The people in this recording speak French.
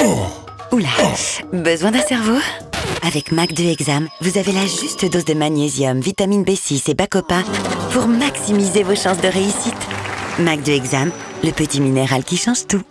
Oh. Oula, oh. besoin d'un cerveau Avec Mac 2 Exam, vous avez la juste dose de magnésium, vitamine B6 et Bacopa pour maximiser vos chances de réussite. Mac 2 Exam, le petit minéral qui change tout.